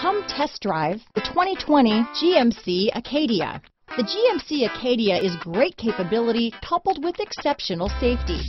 Come test drive the 2020 GMC Acadia. The GMC Acadia is great capability coupled with exceptional safety.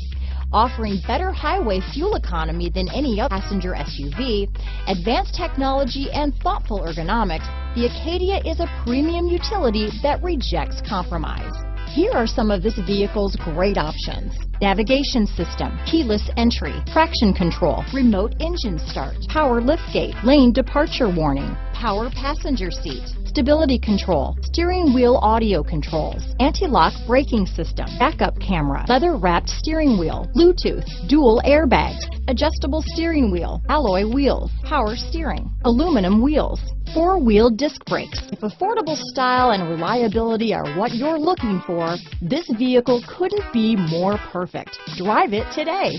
Offering better highway fuel economy than any other passenger SUV, advanced technology and thoughtful ergonomics, the Acadia is a premium utility that rejects compromise. Here are some of this vehicle's great options. Navigation system, keyless entry, traction control, remote engine start, power liftgate, lane departure warning, power passenger seat, stability control, steering wheel audio controls, anti-lock braking system, backup camera, leather wrapped steering wheel, Bluetooth, dual airbags, adjustable steering wheel, alloy wheels, power steering, aluminum wheels, four-wheel disc brakes. If affordable style and reliability are what you're looking for, this vehicle couldn't be more perfect. Drive it today.